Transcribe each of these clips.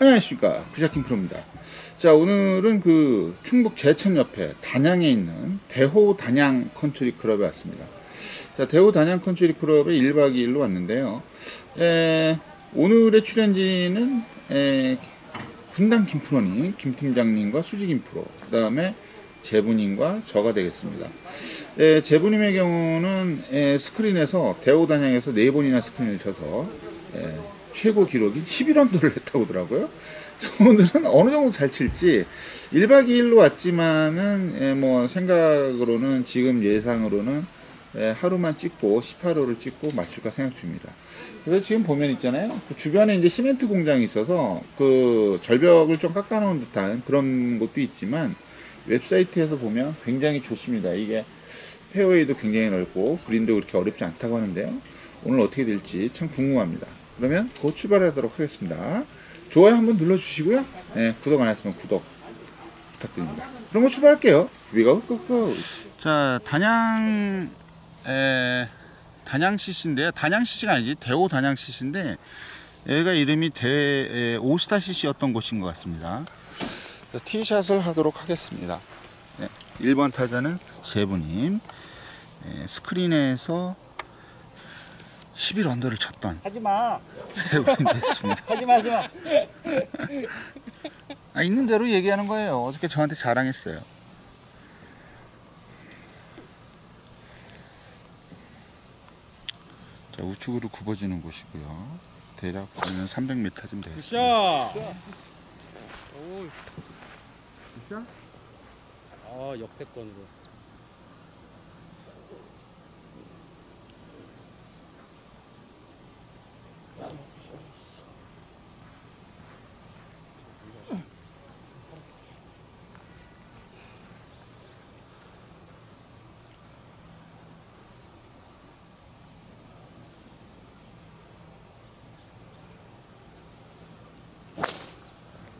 안녕하십니까. 부샤킹 프로입니다. 자 오늘은 그 충북 제천 옆에 단양에 있는 대호 단양 컨트리 클럽에 왔습니다. 자 대호 단양 컨트리 클럽에 1박 2일로 왔는데요. 에, 오늘의 출연진은 에, 분당 김프로님 김팀장님과 수지 김프로 그 다음에 제부님과 저가 되겠습니다. 에, 제부님의 경우는 에, 스크린에서 대호 단양에서 네 번이나 스크린을 쳐서 에, 최고 기록이 11원도를 했다고 하더라고요. 오늘은 어느 정도 잘 칠지 1박 2일로 왔지만은 예, 뭐 생각으로는 지금 예상으로는 예, 하루만 찍고 18호를 찍고 마칠까 생각 중입니다. 그래서 지금 보면 있잖아요. 그 주변에 이제 시멘트 공장이 있어서 그 절벽을 좀 깎아놓은 듯한 그런 것도 있지만 웹사이트에서 보면 굉장히 좋습니다. 이게 페어웨이도 굉장히 넓고 그린도 그렇게 어렵지 않다고 하는데요. 오늘 어떻게 될지 참 궁금합니다. 그러면 곧 출발하도록 하겠습니다. 좋아요 한번 눌러주시고요. 네, 구독 안 했으면 구독 부탁드립니다. 그럼 뭐 출발할게요. 위가 끄끄. 자, 단양 에, 단양 CC인데요. 단양 CC가 아니지 대호 단양 CC인데 얘가 이름이 대 에, 오스타 CC였던 곳인 것 같습니다. 티샷을 하도록 하겠습니다. 네, 1번 타자는 세부님. 네, 스크린에서 11 언더를 쳤던 하지마 세부님 됐습니다. 하지마 하지마 아, 있는 대로 얘기하는 거예요. 어저께 저한테 자랑했어요. 자, 우측으로 굽어지는 곳이고요. 대략 보면 300m쯤 되겠습니다. 굿샷 오 굿샷? 아 역세권으로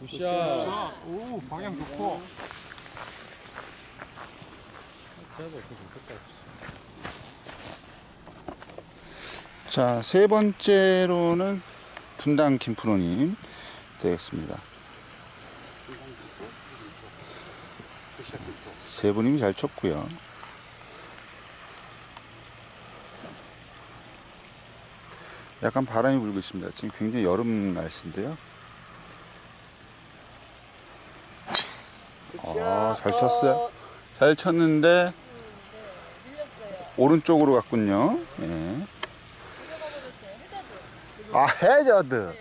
굿샷 오 방향 좋고 자, 세 번째로는 분당 김프로님 되겠습니다. 세 분님이 잘 쳤고요. 약간 바람이 불고 있습니다. 지금 굉장히 여름 날씨인데요. 아, 잘 쳤어요. 잘 쳤는데 오른쪽으로 갔군요. 예. 아, 해저드.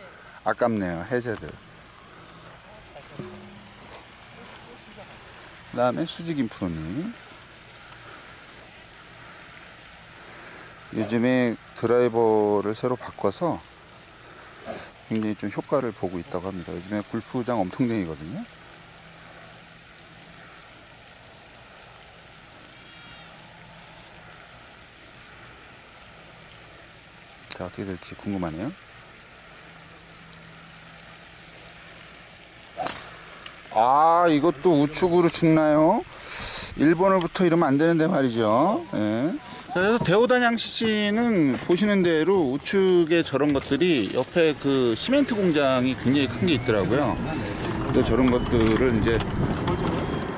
아깝네요. 해저드. 그 다음에 수지김 프로님. 요즘에 드라이버를 새로 바꿔서 굉장히 좀 효과를 보고 있다고 합니다. 요즘에 골프장 엄청 댕이거든요. 자, 어떻게 될지 궁금하네요. 아, 이것도 우측으로 죽나요? 1번을부터 이러면 안 되는데 말이죠. 예. 그래서 대호단양 CC는 보시는 대로 우측에 저런 것들이 옆에 그 시멘트 공장이 굉장히 큰 게 있더라고요. 또 저런 것들을 이제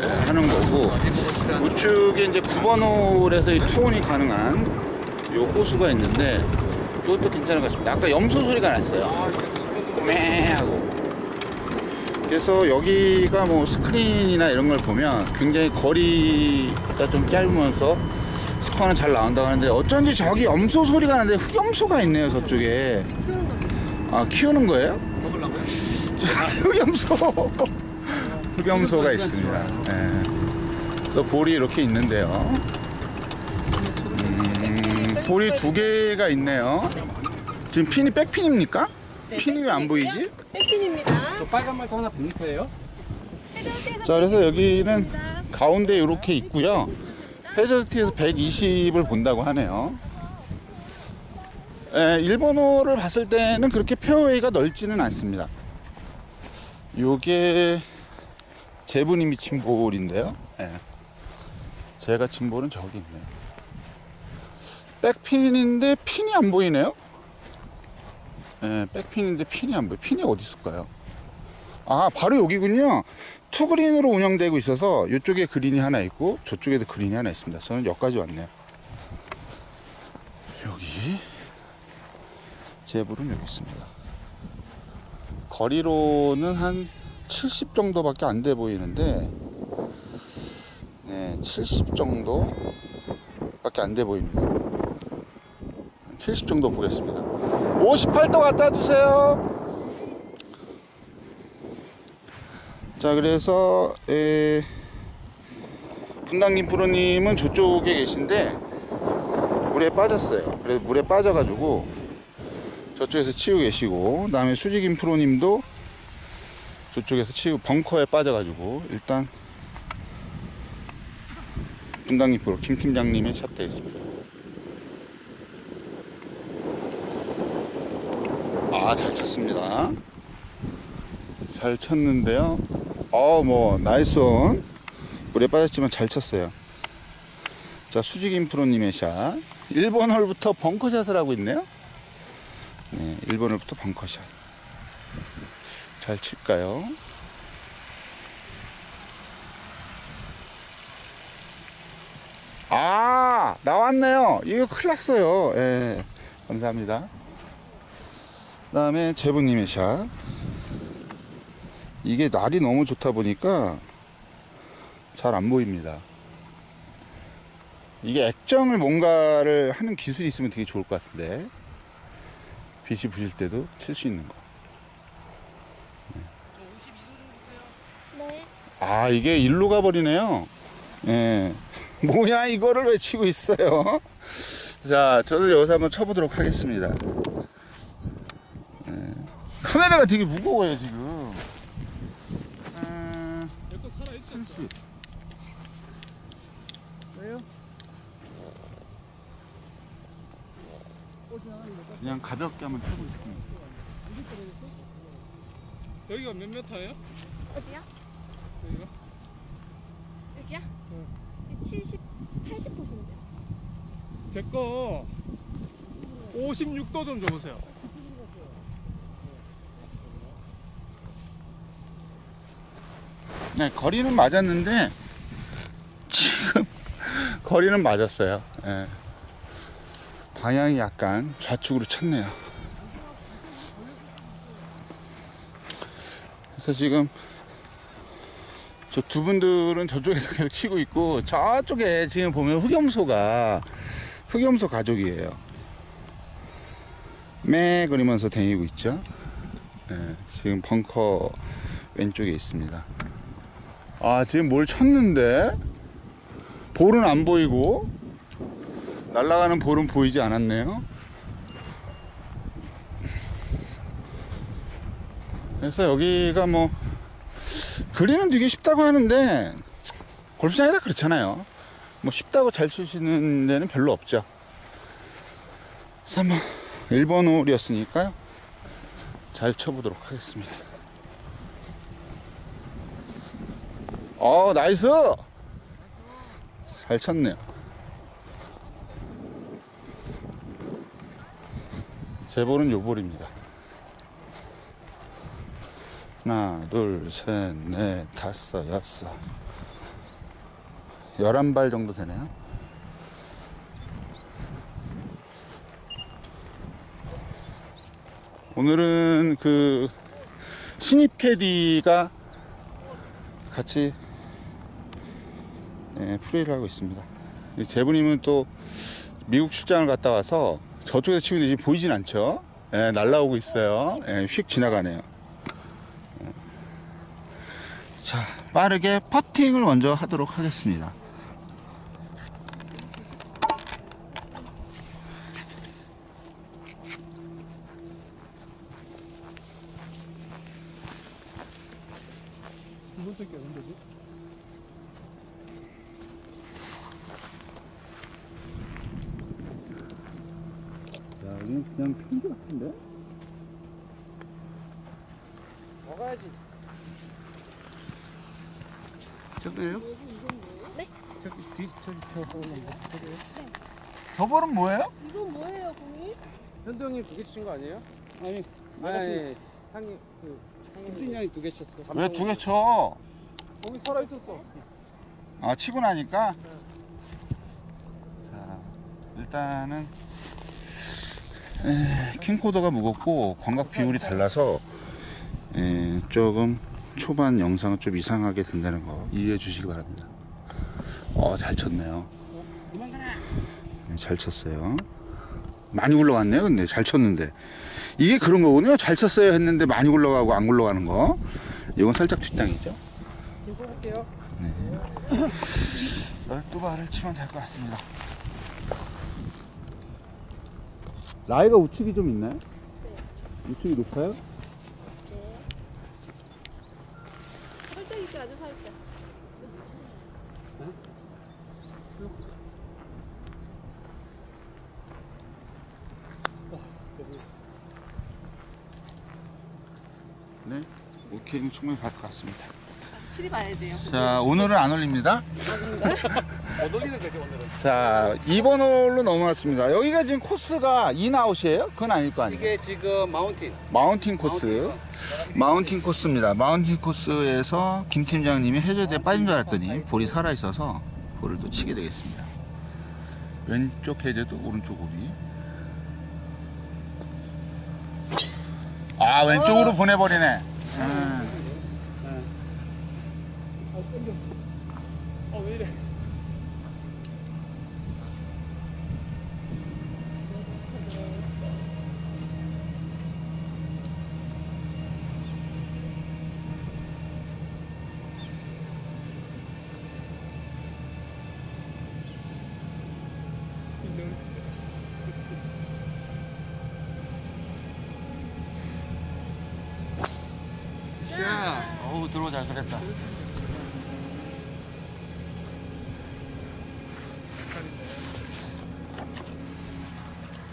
예, 하는 거고 우측에 이제 9번 홀에서 이 투혼이 가능한 요 호수가 있는데 이것도 괜찮은 것 같습니다. 아까 염소 소리가 났어요. 꼬매 하고. 그래서 여기가 뭐 스크린이나 이런 걸 보면 굉장히 거리가 좀 짧으면서 스코어는 잘 나온다고 하는데 어쩐지 저기 염소 소리가 나는데 흑염소가 있네요 저쪽에 아 키우는 거예요? 흑염소 흑염소가 있습니다 예. 그래서 볼이 이렇게 있는데요 음, 볼이 두 개가 있네요 지금 핀이 백핀입니까? 핀이 왜 안 보이지? 백핀입니다. 저 빨간 말도 하나 100m예요? 자 그래서 여기는 가운데 이렇게 있고요 해저드티에서 120을 본다고 하네요 에, 일본어를 봤을 때는 그렇게 페어웨이가 넓지는 않습니다 요게 제분님이 친 볼인데요 예. 제가 친 볼은 저기 있네요 백핀인데 핀이 안 보이네요 예, 백핀인데 핀이 안 보여 핀이 어디 있을까요 아, 바로 여기군요. 투그린으로 운영되고 있어서 이쪽에 그린이 하나 있고 저쪽에도 그린이 하나 있습니다. 저는 여기까지 왔네요. 여기 제불은 여기 있습니다. 거리로는 한 70 정도밖에 안 돼 보이는데 네, 70 정도밖에 안 돼 보입니다. 70 정도 보겠습니다. 58도 갖다 주세요. 자, 그래서 에, 분당님 프로님은 저쪽에 계신데 물에 빠졌어요. 그래서 물에 빠져가지고 저쪽에서 치고 계시고, 그다음에 수직인 프로님도 저쪽에서 치고 벙커에 빠져가지고 일단 분당 김프로 김 팀장님의 샷 되겠습니다. 아, 잘 쳤습니다. 잘 쳤는데요. 어, 뭐, nice on. 물에 빠졌지만 잘 쳤어요. 자, 수지 김 프로님의 샷. 1번 홀부터 벙커샷을 하고 있네요. 네, 1번 홀부터 벙커샷. 잘 칠까요? 아, 나왔네요. 이거 큰일 났어요. 예, 감사합니다. 그 다음에 제부님의 샷. 이게 날이 너무 좋다 보니까 잘 안 보입니다. 이게 액정을 뭔가를 하는 기술이 있으면 되게 좋을 것 같은데 빛이 부실 때도 칠 수 있는 거. 네. 아 이게 일로 가버리네요. 예. 뭐야 이거를 왜 치고 있어요? 자 저는 여기서 한번 쳐보도록 하겠습니다. 예. 카메라가 되게 무거워요 지금. 음, 여기 살아있어. 30. 왜요? 그냥 가볍게 한번 쳐보겠습니다. 여기가 몇 메타예요? 어디야? 여기가? 여기야? 70, 80 보시면 돼요. 제거 56도 좀 줘보세요. 네, 거리는 맞았는데 지금 거리는 맞았어요. 예. 방향이 약간 좌측으로 쳤네요. 그래서 지금 저 두 분들은 저쪽에서 계속 치고 있고 저쪽에 지금 보면 흑염소가 흑염소 가족이에요. 매 그리면서 다니고 있죠. 예, 지금 벙커 왼쪽에 있습니다. 아 지금 뭘 쳤는데? 볼은 안 보이고 날아가는 볼은 보이지 않았네요. 그래서 여기가 뭐 그리는 되게 쉽다고 하는데 골프장이 다 그렇잖아요. 뭐 쉽다고 잘 치시는 데는 별로 없죠. 그래서 한번 1번 홀이었으니까요. 잘 쳐보도록 하겠습니다 어 nice! 잘 쳤네요. 제 볼은 요 볼입니다. 하나 둘셋넷 다섯 여섯. 열한 발 정도 되네요. 오늘은 그 신입 캐디가 같이 예, 프레이를 하고 있습니다. 이 제부님은 또 미국 출장을 갔다 와서 저쪽에서 치고 있는데 지금 보이진 않죠? 예, 날라오고 있어요. 예, 휙 지나가네요. 예. 자, 빠르게 퍼팅을 먼저 하도록 하겠습니다. 두 번째 게 언제지? 야, 이건 그냥 평지 같은데? 먹어야지. 저거예요? 네? 저기 뒤 저기 저 보는 거. 저기. 저 볼은 뭐예요? 이건 치신 거 아니에요? 아니, 아니, 아니 상이 그 김진 양이 두 개 쳤어. 왜 두 개 쳐? 거기 살아 있었어. 아 치고 나니까 자 일단은 에, 킹코더가 무겁고 광각 비율이 달라서 에, 조금 초반 영상은 좀 이상하게 된다는 거 이해해 주시기 바랍니다 어잘 쳤네요 네, 잘 쳤어요 많이 굴러갔네요 근데 잘 쳤는데 이게 그런 거군요 잘 쳤어요 했는데 많이 굴러가고 안 굴러가는 거 이건 살짝 뒷땅이죠 들고 볼게요. 12발을 치면 될 것 같습니다. 나이가 우측이 좀 있나요? 우측이 높아요? 네. 살짝 있죠, 아주 살짝. 네. 오케이는 충분히 받을 것 같습니다. 트리 봐야지요. 자, 오늘은 안 올립니다. 못 올리는 거지 오늘은. 자, 2번 홀로 넘어왔습니다. 여기가 지금 코스가 in out이에요? 그건 아닐 거 아니에요? 이게 지금 마운틴. 마운틴 코스. 마운틴 코스입니다. 마운틴 코스에서 김 팀장님이 해저드에 빠진 줄 알았더니 볼이 살아있어서 볼을 또 치게 되겠습니다. 왼쪽 해저드, 오른쪽 오비. 아, 왼쪽으로 보내버리네. 음. 어왜 이래? 자,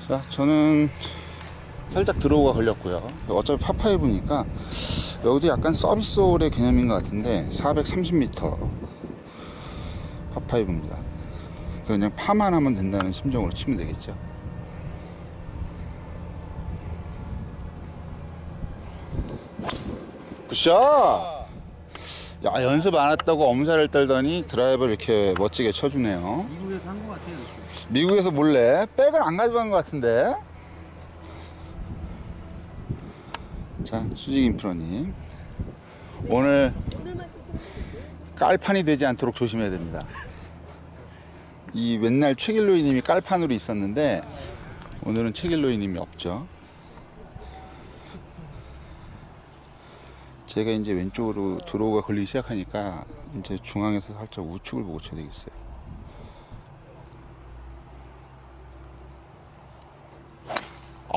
자, 저는 살짝 드로우가 걸렸고요. 어차피 파파이브니까 여기도 약간 서비스 홀의 개념인 것 같은데 430m 파파이브입니다. 그냥 파만 하면 된다는 심정으로 치면 되겠죠. 굿샷! 야, 연습 안 했다고 엄살을 떨더니 드라이버를 이렇게 멋지게 쳐주네요. 미국에서 몰래 백을 안 가져간 것 같은데. 자, 수직인 프로님. 오늘 깔판이 되지 않도록 조심해야 됩니다. 이 맨날 최길로이님이 깔판으로 있었는데 오늘은 최길로이님이 없죠. 제가 이제 왼쪽으로 드로우가 걸리기 시작하니까 이제 중앙에서 살짝 우측을 보고 쳐야 되겠어요.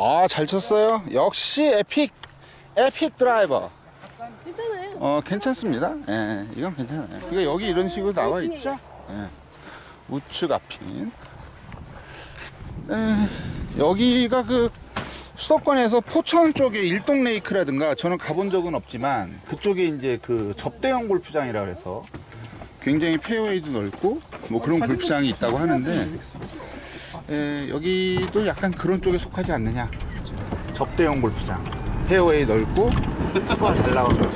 아, 잘 쳤어요. 역시 에픽, 에픽 드라이버. 괜찮아요. 어, 괜찮습니다. 예, 이건 괜찮아요. 그러니까 여기 이런 식으로 나와 있죠? 예. 우측 앞핀. 에, 여기가 그 수도권에서 포천 쪽에 일동 레이크라든가 저는 가본 적은 없지만 그쪽에 이제 그 접대형 골프장이라 그래서 굉장히 페어웨이도 넓고 뭐 그런 골프장이 있다고 하는데 에, 여기도 약간 그런 쪽에 속하지 않느냐 접대형 골프장 페어웨이 넓고 스코어 잘 나오는 에,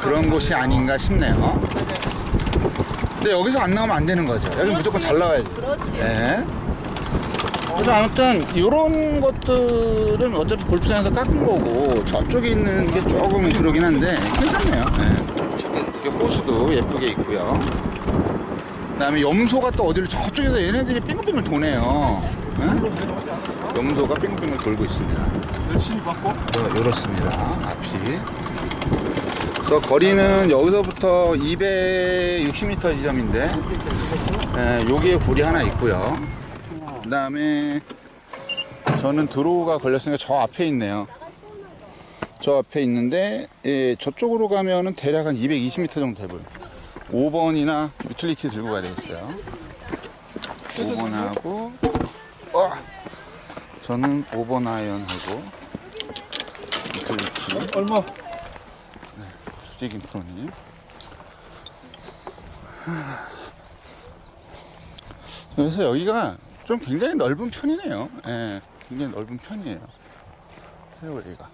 그런 곳이 아닌가 싶네요 근데 여기서 안 나오면 안 되는 거죠 여기 무조건 잘 나와야지 그렇지. 네. 그래서 아무튼 이런 것들은 어차피 골프장에서 깎은 거고 저쪽에 있는 게 조금 그러긴 한데 괜찮네요. 네. 이렇게 호수도 예쁘게 있고요. 그다음에 염소가 또 어디를 저쪽에서 얘네들이 빙글빙글 도네요. 네? 염소가 빙글빙글 돌고 있습니다. 열심히 받고. 어, 이렇습니다. 앞이. 그래서 거리는 여기서부터 260m 지점인데, 에, 여기에 볼이 하나 있고요. 그 다음에 저는 드로우가 걸렸으니까 저 앞에 있네요. 저 앞에 있는데, 예, 저쪽으로 가면은 대략 한 220m 정도 돼버려요. 5번이나 유틸리티 들고 가야 되겠어요. 5번하고, 어, 저는 5번 아이언하고, 유틸리티. 얼마? 수지 김 프로님. 그래서 여기가 좀 굉장히 넓은 편이네요. 예, 굉장히 넓은 편이에요. 페어웨이가.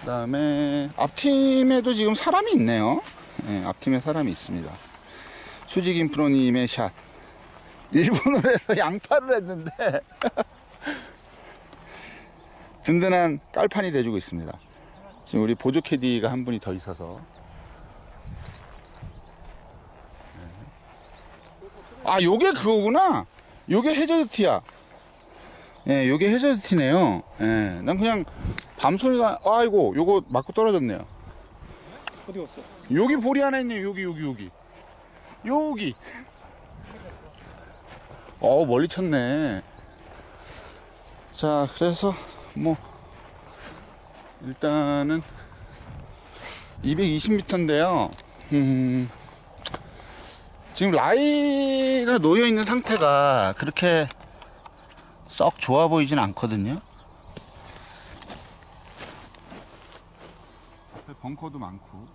그 다음에 앞팀에도 지금 사람이 있네요. 예, 앞팀에 사람이 있습니다. 수직인 프로님의 샷. 일본어로 해서 양파를 했는데 든든한 깔판이 돼주고 있습니다. 지금 우리 보조 캐디가 한 분이 더 있어서 아 요게 그거구나 요게 해저드 티야 예 요게 해저드 티네요 예난 그냥 밤송이가 아이고 요거 맞고 떨어졌네요 어디 갔어? 여기 볼이 하나 있네요 여기 여기 여기. 여기. 어 멀리 쳤네. 자 그래서 뭐 일단은 220m인데요. 음 지금 라이가 놓여 있는 상태가 그렇게 썩 좋아 보이진 않거든요. 벙커도 많고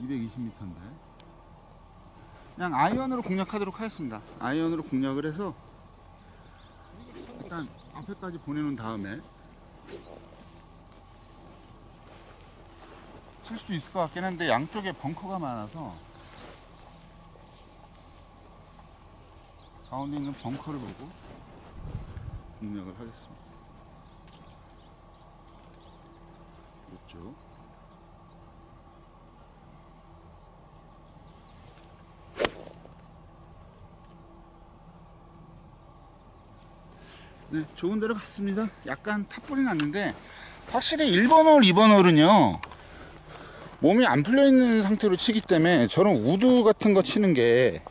220m인데. 그냥 아이언으로 공략하도록 하겠습니다. 아이언으로 공략을 해서 일단 앞에까지 보내놓은 다음에 칠 수도 있을 것 같긴 한데 양쪽에 벙커가 많아서 가운데 있는 벙커를 보고 공략을 하겠습니다. 이쪽 네, 좋은 데로 갔습니다. 약간 탑볼이 났는데 확실히 1번 홀, 2번 홀은요 몸이 안 풀려 있는 상태로 치기 때문에 저런 우드 같은 거 치는 게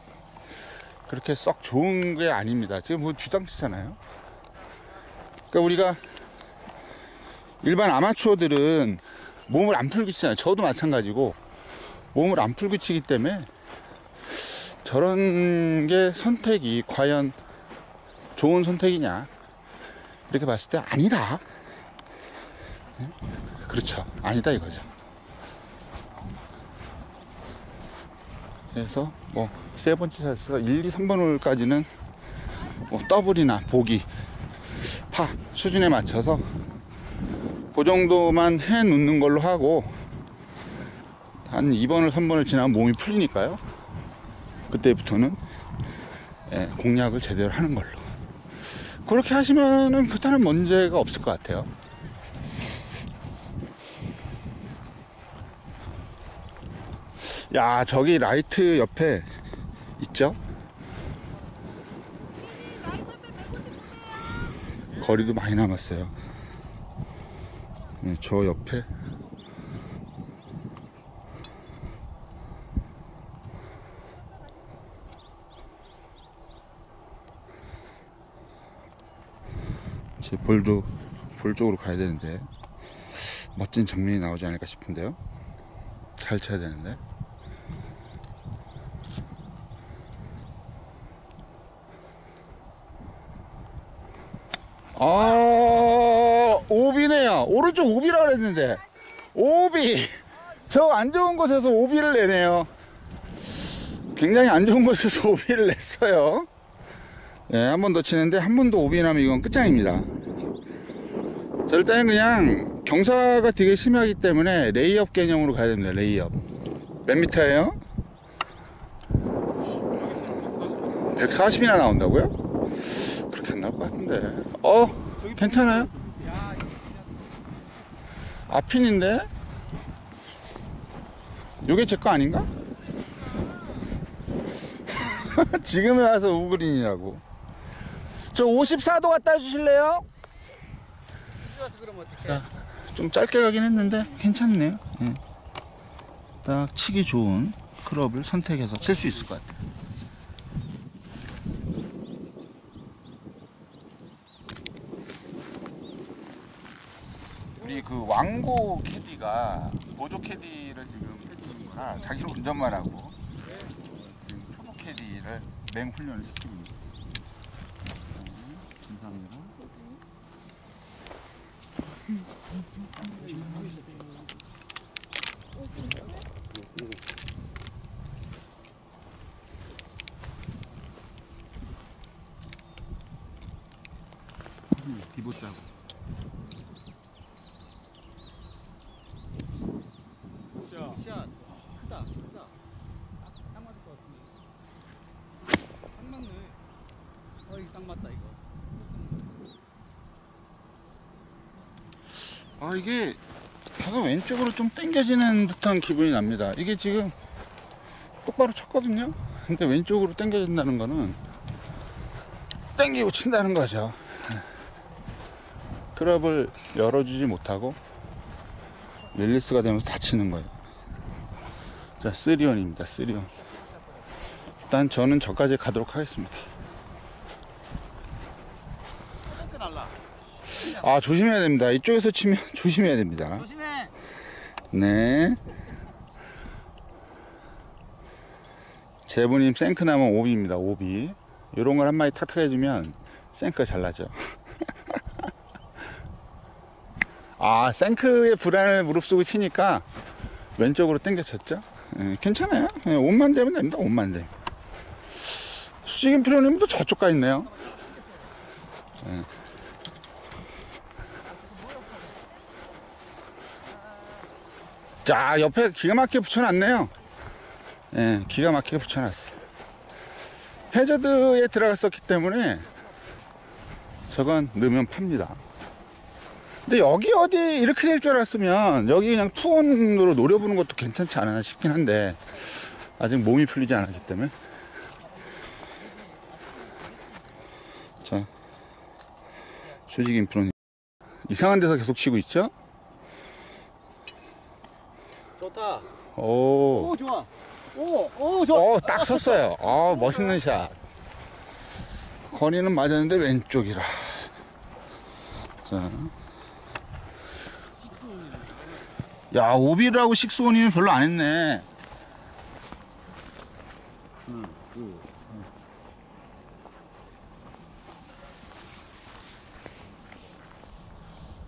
그렇게 썩 좋은 게 아닙니다. 지금 뭐 주장 치잖아요. 그러니까 우리가 일반 아마추어들은 몸을 안 풀고 치잖아요. 저도 마찬가지고 몸을 안 풀고 치기 때문에 저런 게 선택이 과연 좋은 선택이냐 이렇게 봤을 때 아니다. 예? 그렇죠. 아니다 이거죠. 그래서 뭐 세 번째 샷에서 1, 2, 3번 홀까지는 뭐 더블이나 보기, 파 수준에 맞춰서 그 정도만 해 놓는 걸로 하고 한 2번을 3번을 지나면 몸이 풀리니까요. 그때부터는 예, 공략을 제대로 하는 걸로. 그렇게 하시면은 그다는 문제가 없을 것 같아요. 야, 저기 라이트 옆에 있죠? 거리도 많이 남았어요. 네, 저 옆에 제 볼도 볼 쪽으로 가야 되는데 멋진 장면이 나오지 않을까 싶은데요. 잘 쳐야 되는데. 아, 오비네요. 오른쪽 오비라 그랬는데. 오비. 저 안 좋은 곳에서 오비를 내네요. 굉장히 안 좋은 곳에서 오비를 냈어요. 예, 한 번 더 치는데 한 번 더 오비 나면 이건 끝장입니다. 자, 일단은 그냥 경사가 되게 심하기 때문에 레이업 개념으로 가야 됩니다. 레이업. 몇 미터예요? 140이나 나온다고요? 그렇게 안 나올 것 같은데. 어, 괜찮아요? 앞핀인데? 요게 제 거 아닌가? 지금에 와서 우그린이라고. 저 54도 갖다 주실래요? 자, 좀 짧게 가긴 했는데 괜찮네요. 예. 딱 치기 좋은 클럽을 선택해서 칠 수 있을 것 같아요. 우리 그 왕고 캐디가 보조 캐디를 지금 해주는 거라 자기는 운전만 하고 지금 초보 캐디를 맹 훈련을 시키고 거예요. 네, 감사합니다. 디보 이게 계속 왼쪽으로 좀 당겨지는 듯한 기분이 납니다. 이게 지금 똑바로 쳤거든요. 근데 왼쪽으로 당겨진다는 거는 당기고 친다는 거죠. 클럽을 열어주지 못하고 릴리스가 되면서 다치는 거예요. 자, 쓰리온입니다. 쓰리온. 일단 저는 저까지 가도록 하겠습니다. 탱크 날라. 아, 조심해야 됩니다. 이쪽에서 치면 조심해야 됩니다. 조심해. 네. 제부님 생크 나면 오비입니다. 오비. 요런 걸 한 마디 탁탁 해주면 생크가 잘 나죠. 아, 생크의 불안을 무릅쓰고 치니까 왼쪽으로 당겨쳤죠? 예, 괜찮아요. 예, 옷만 되면 됩니다. 옷만 되면. 수직인 프로님도 저쪽 가 있네요. 예. 자, 옆에 기가 막히게 붙여놨네요. 예, 기가 막히게 붙여놨어. 해저드에 들어갔었기 때문에 저건 넣으면 팝니다. 근데 여기 어디 이렇게 될 줄 알았으면 여기 그냥 투혼으로 노려보는 것도 괜찮지 않나 싶긴 한데 아직 몸이 풀리지 않았기 때문에 자 조직 인 프로님 이상한 데서 계속 치고 있죠? 좋다. 오, 오 좋아. 오, 오 좋아. 어, 딱 섰어요. 아, 멋있는 샷. 거리는 맞았는데 왼쪽이라. 자. 야, 오비라고 식스온이면 별로 안 했네.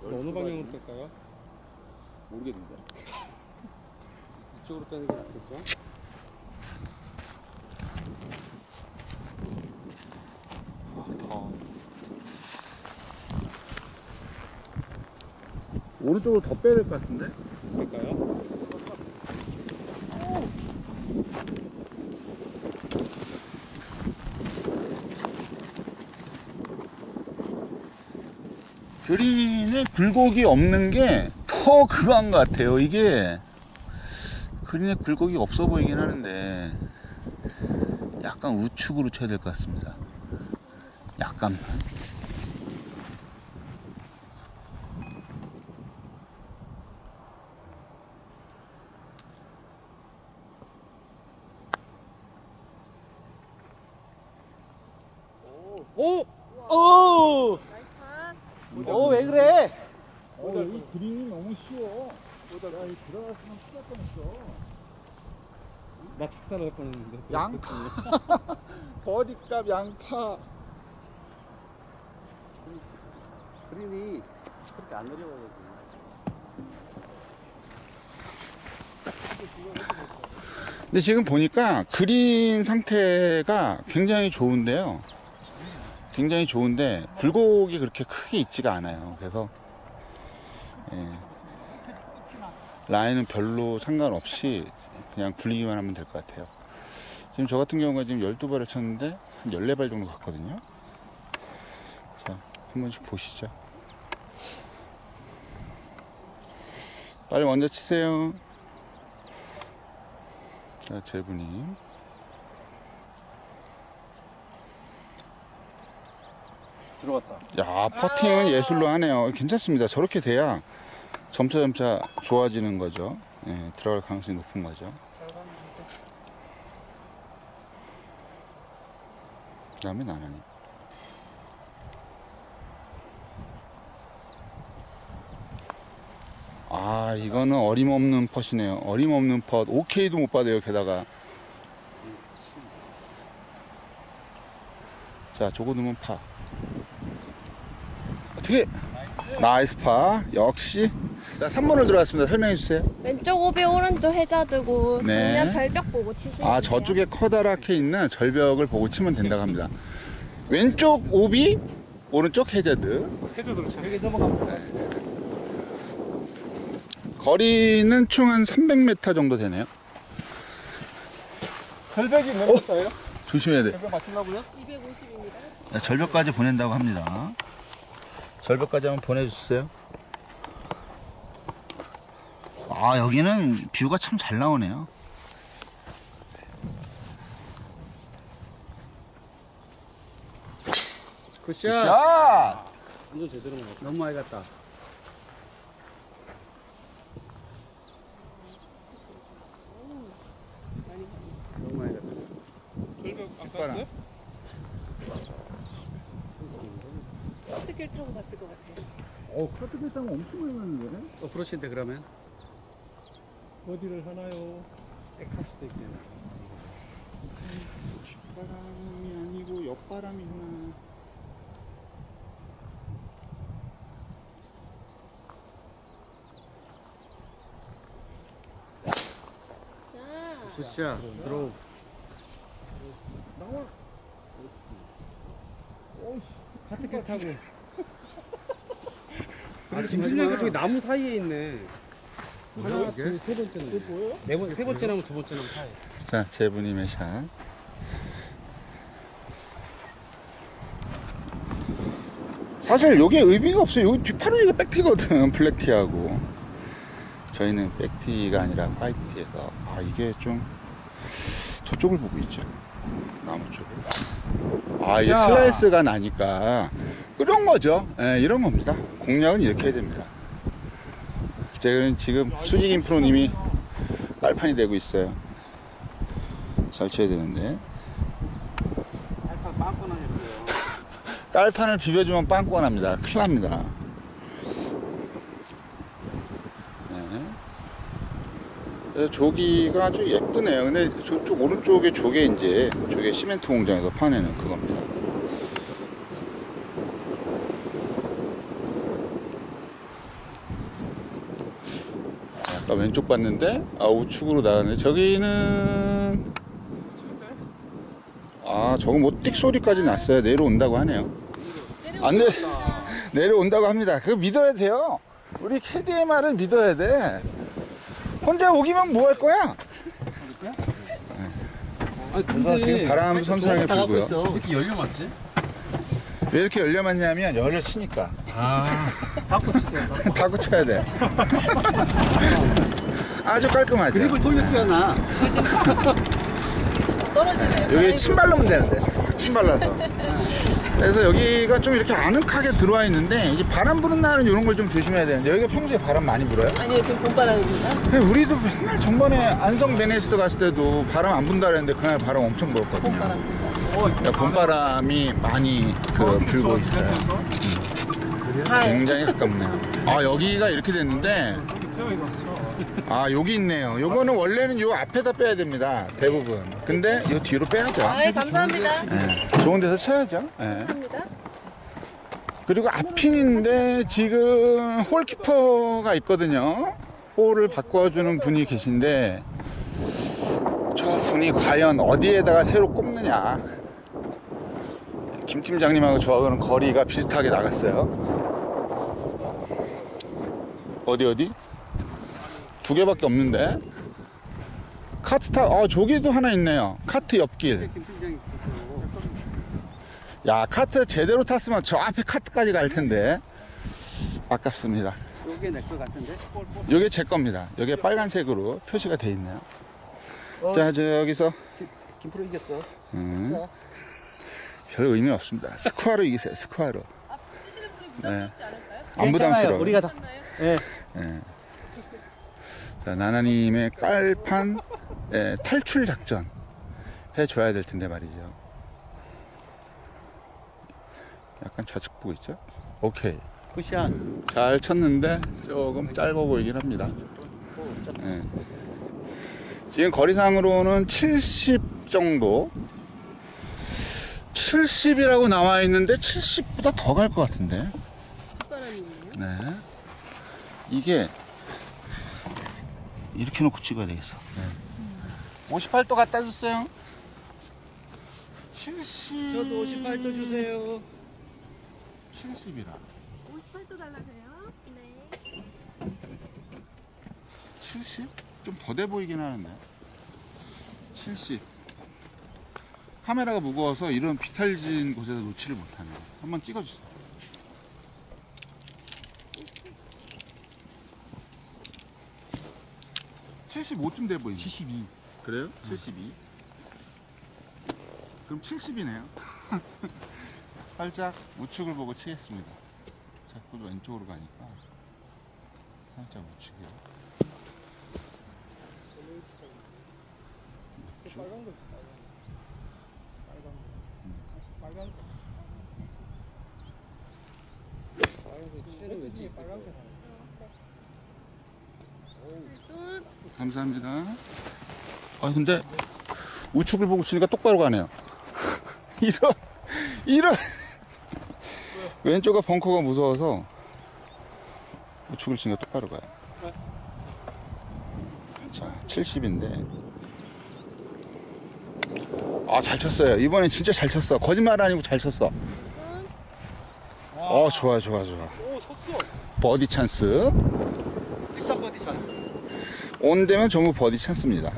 어느 방향으로 뺄까요? 모르겠는데. 이쪽으로 빼는 게 낫겠죠? 더. 오른쪽으로 더 빼야 될 것 같은데? 뺄까요? 그린에 굴곡이 없는 게 더 그거한 것 같아요. 이게 그린에 굴곡이 없어 보이긴 하는데 약간 우측으로 쳐야 될 것 같습니다. 약간. 오. 오. 나이스 파. 오, 왜 그래? 어, 이 그린이 너무 쉬워. 야, 이 들어갔으면 큰일 뻔했어. 나 착살할 뻔했는데. 양파. 버디값 양파. 그린이 그렇게 안 내려와야지. 근데 지금 보니까 그린 상태가 굉장히 좋은데요. 굉장히 좋은데 굴곡이 그렇게 크게 있지가 않아요. 그래서 예, 라인은 별로 상관없이 그냥 굴리기만 하면 될 것 같아요. 지금 저 같은 경우가 지금 12발을 쳤는데 한 14발 정도 갔거든요. 자, 한 번씩 보시죠. 빨리 먼저 치세요. 자, 제부님. 들어갔다. 야, 퍼팅은 예술로 하네요. 괜찮습니다. 저렇게 돼야 점차 점차 좋아지는 거죠. 예, 들어갈 가능성이 높은 거죠. 그 다음에 나란히. 아, 이거는 어림없는 펫이네요. 어림없는 펫. 오케이도 못 받아요, 게다가. 자, 저거 넣으면 파. 어떻게? nice par. 역시. 자, 3번 홀 들어왔습니다. 설명해 주세요. 왼쪽 오비 오른쪽 해저드고 네. 정면 절벽 보고 치시면 아, 저쪽에 커다랗게 있는 절벽을 보고 치면 된다고 합니다. 왼쪽 오비, 오른쪽 해저드. 해저드로 차. 여기 넘어가면 거리는 총 한 300m 정도 되네요. 절벽이 몇 미터예요? 조심해야 돼. 절벽 맞추려고요? 250입니다. 네, 절벽까지 보낸다고 합니다. 절벽까지 한번 보내주세요. 아 여기는 뷰가 참 잘 나오네요. 굿샷. 샷! 완전 제대로 먹었어. 너무 많이 갔다. 너무 많이 갔다. 뒷바람. 길 타고 갔을 것 같아요. 어 카트길 타면 엄청 많이 가는데? 어프로치인데 그러면? 어디를 하나요? 백할 수도 있겠네. 뒷바람이 아니고 옆바람이구나. 자, 굿샷. 들어오. 카트길 타고. 아, 김준영이 저기 나무 사이에 있네. 하나, 둘, 세 번째 나무. 뭐예요? 네 번, 세 번째 나무, 두 번째 나무 사이. 자 제부님의 샷. 사실 여기에 의미가 없어요. 여기 뒷파르기가 백티거든 블랙티하고 저희는 back tee가 아니라 white tee에서 아 이게 좀 저쪽을 보고 있죠. 나무 쪽을. 아 이게 자. 슬라이스가 나니까 이런 거죠. 예, 이런 겁니다. 공략은 이렇게 해야 됩니다. 제가 지금 수지 김 프로님이 깔판이 되고 있어요. 잘 쳐야 되는데. 깔판을 비벼주면 빵꾸가 납니다. 큰일 납니다. 네. 조기가 아주 예쁘네요. 근데 저쪽 오른쪽에 조개 이제 조개 시멘트 공장에서 파내는 그겁니다. 왼쪽 봤는데 아 우측으로 나가네. 저기는 아 저거 뭐띡 소리까지 났어요. 내려온다고 하네요. 안 내, 내려온다고 합니다. 그거 믿어야 돼요. 우리 말을 믿어야 돼. 혼자 오기만 뭐 할 거야? 아니, 그래서 지금 바람 선선하게 불고요. 이렇게 열려 맞지? 왜 이렇게 열려 맞냐면 열려 치니까 아, 바꿔 치세요. 타고 쳐야 돼. 아주 깔끔하죠. 드립을 돌렸잖아. 떨어지네요. 여기 침 바르면 되는데 싹침 발라서. 그래서 여기가 좀 이렇게 아늑하게 들어와 있는데 이제 바람 부는 날은 이런 걸 좀 조심해야 되는데 여기가 평소에 바람 많이 불어요? 아니요, 지금 봄바람입니다. 근데 우리도 맨날 전번에 안성 베네스트 갔을 때도 바람 안 분다 그랬는데 그날 바람 엄청 불었거든요. 봄바람. 그러니까 봄바람이 많이 그 불고 있어요. 음. 굉장히 가깝네요. 아 여기가 이렇게 됐는데 아 여기 있네요. 요거는 원래는 요 앞에다 빼야 됩니다. 대부분. 근데 요 뒤로 빼야죠. 아이, 감사합니다. 예, 좋은 데서 쳐야죠. 예. 감사합니다. 그리고 앞핀인데 지금 홀키퍼가 있거든요. 홀을 바꿔주는 분이 계신데 저 분이 과연 어디에다가 새로 꼽느냐. 김 팀장님하고 저하고는 거리가 비슷하게 나갔어요. 어디 어디? 두 개밖에 없는데. 카트 타, 아 저기도 하나 있네요. 카트 옆길. 야 카트 제대로 탔으면 저 앞에 카트까지 갈 텐데 아깝습니다 요게 내거 같은데? 요게 제 겁니다 여기에 빨간색으로 표시가 돼 있네요 어. 자 저기서 김프로 이겼어. 음, 별 의미 없습니다 스코어로 이기세요 스코어로 네. 안 부담스러워 우리가 다. 예. 자, 나나님의 깔판 예, 탈출 작전 해줘야 될 텐데 말이죠 약간 좌측 보고 있죠 오케이 굿샷. 잘 쳤는데 조금 짧아 보이긴 합니다. 예. 지금 거리상으로는 70 정도. 70이라고 나와 있는데 70보다 더 갈 것 같은데. 네. 이게 이렇게 놓고 찍어야 되겠어. 58도 갖다 주세요. 70. 저도 58도 주세요. 70이라. 58도 달라세요. 네. 70? 좀 더 돼 보이긴 하는데 70 카메라가 무거워서 이런 비탈진 곳에서 놓지를 못하네요 한번 찍어주세요 75쯤 돼 보이네. 72. 그래요? 72. 그럼 70이네요. 살짝 우측을 보고 치겠습니다. 자꾸 왼쪽으로 가니까 살짝 우측이요. 감사합니다. 아 근데 우측을 보고 치니까 똑바로 가네요. 이런 이런 왼쪽가 벙커가 무서워서 우측을 치니까 똑바로 가요. 자 70인데 아 잘 쳤어요. 이번엔 진짜 잘 쳤어. 거짓말 아니고 잘 쳤어. 어 좋아 좋아 좋아. 버디 찬스. 온 되면 전부 버디 찬스입니다.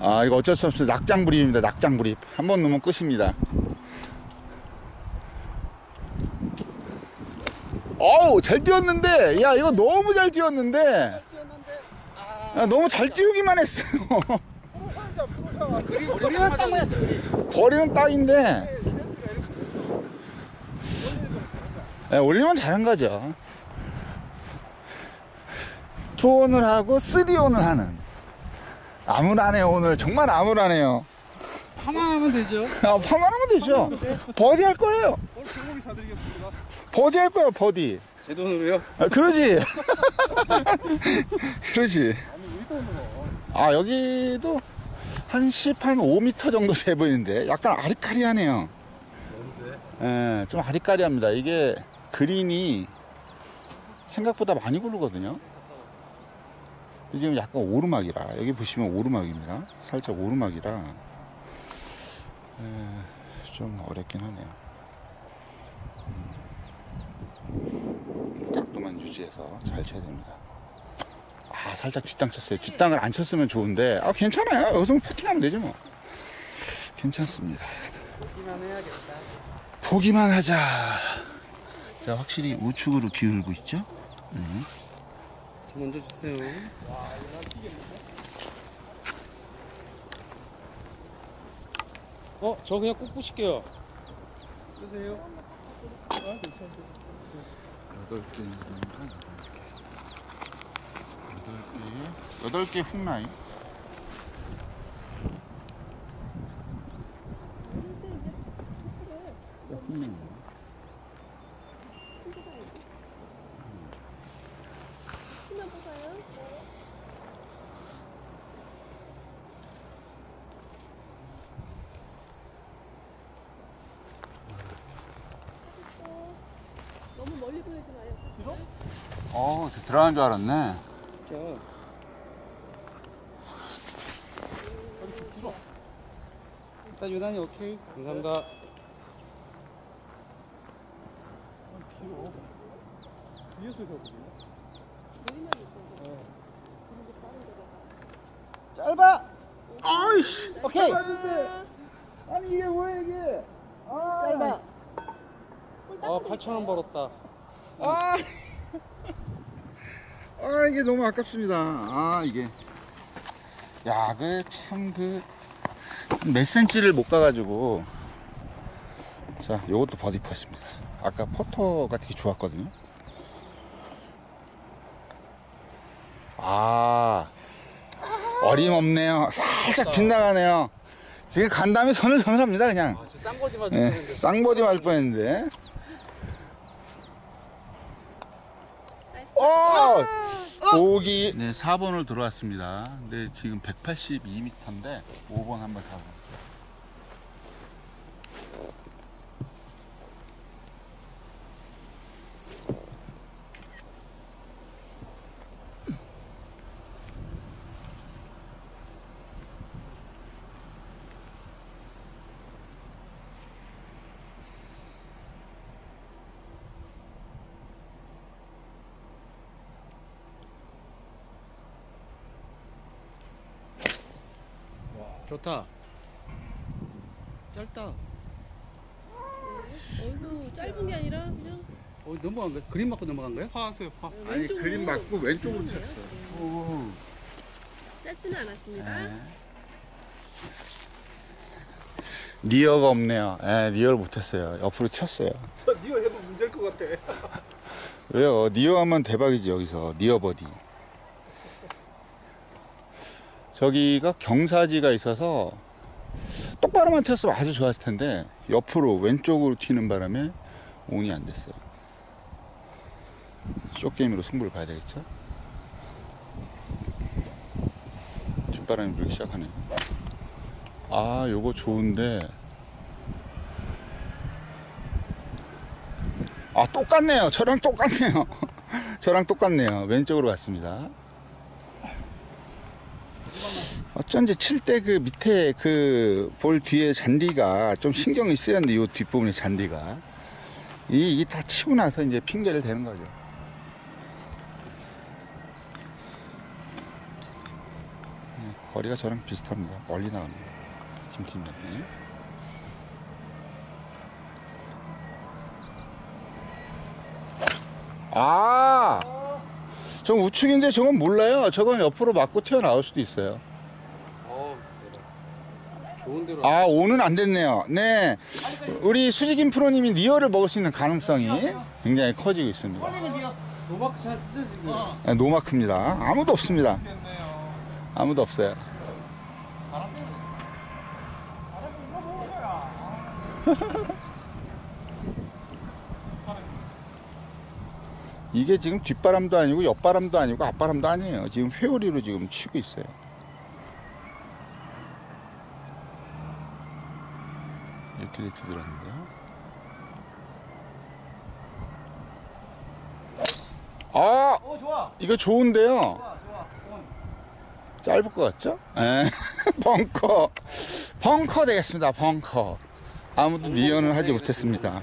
아 이거 어쩔 수 없어요. 낙장 불입입니다. 낙장 불입. 한번 넣으면 끝입니다. 어우 잘 뛰었는데 야 이거 너무 잘 뛰었는데 야, 너무 잘 뛰기만 했어요. 딱. 거리는 딱인데 예, 올리면 잘한 거죠. two on을 하고 three on을 하는 암울하네요 오늘 정말 암울하네요. 파만 하면 되죠. 아, 파만 하면 되죠. 버디 할 거예요. 버디 할 거예요 버디. 제 돈으로요? 아, 그러지. 그러지. 아 여기도 한 10, 한 5m 정도 돼 보이는데 약간 아리까리하네요. 예, 좀 아리까리합니다. 이게 그린이 생각보다 많이 구르거든요. 지금 약간 오르막이라 여기 보시면 오르막입니다. 살짝 오르막이라 예, 좀 어렵긴 하네요. 음, 각도만 유지해서 잘 쳐야 됩니다. 아 살짝 뒷땅 쳤어요. 뒷땅을 안 쳤으면 좋은데 아 괜찮아요. 여기서 퍼팅하면 되죠 뭐. 괜찮습니다. 보기만 해야겠다. 보기만 하자. 자 확실히 우측으로 기울고 있죠. 저 먼저 주세요. 어, 저 그냥 꾹 부실게요. 쓰세요. 여덟 개 여덟 개 여덟 개 훅라인. 치면 뽑아요. 어, 너무 멀리 보내지 마요. 어 들어간 줄 알았네. 자, 일단 유난히 오케이. 감사합니다. 여기만 있어. 그리고 다른 데다가. 짧아. 아이씨. 오케이. 아, 아니 이게 뭐야 이게? 짧아. 아, 8,000원 벌었다. 아. 아 아깝습니다. 아 이게 야 그 참 그 몇 센치를 못 가가지고 자 요것도 버디 퍼트입니다. 아까 퍼터가 되게 좋았거든요. 아 어림없네요. 살짝 빗나가네요. 지금 간 다음에 서늘서늘합니다 그냥. 아, 저 쌍거지 맞을 예, 뻔했는데. 쌍버디 맞을 뻔했는데. 어! 보기 네, 4번을 들어왔습니다. 근데 지금 182m인데 5번 한번 가보. 좋다. 짧다. 어이구, 짧은 게 아니라 그냥 어 넘어간 거야? 그린 맞고 넘어간 거야? 파하세요, 파. 아니 왼쪽으로. 그린 맞고 왼쪽으로 쳤어. 오. 짧지는 않았습니다. 네. near가 없네요. 예, near를 못했어요. 옆으로 튀었어요. near 해도 문제일 것 같아. 왜요? near 하면 대박이지 여기서 near 버디. 저기가 경사지가 있어서 똑바로만 튀었으면 아주 좋았을 텐데 옆으로 왼쪽으로 튀는 바람에 온이 안 됐어요. 쇼게임으로 승부를 봐야 되겠죠? 뒷바람이 불기 시작하네요. 아, 요거 좋은데. 아, 똑같네요. 저랑 똑같네요. 저랑 똑같네요. 왼쪽으로 갔습니다. 어쩐지 칠 때 그 밑에 그 볼 뒤에 잔디가 좀 신경이 쓰였는데 요 뒷부분에 잔디가 이, 이게 다 치고 나서 이제 핑계를 대는 거죠. 네, 거리가 저랑 비슷합니다. 멀리 나갑니다. 김 팀장님. 아! 저 우측인데 저건 몰라요. 저건 옆으로 맞고 튀어나올 수도 있어요. 아, 온은 안 됐네요. 네. 우리 수지김 프로님이 리어를 먹을 수 있는 가능성이 굉장히 커지고 있습니다. 노마크 찬스죠 지금. 네, 노마크입니다. 아무도 없습니다. 아무도 없어요. 이게 지금 뒷바람도 아니고 옆바람도 아니고 앞바람도 아니에요. 지금 회오리로 지금 치고 있어요. 유틸리티 들었는데요. 아! 어 좋아. 이거 좋은데요. 좋아 좋아. 짧을 것 같죠? 에 벙커. 벙커 되겠습니다. 벙커. 아무도 미연을 하지 못했습니다.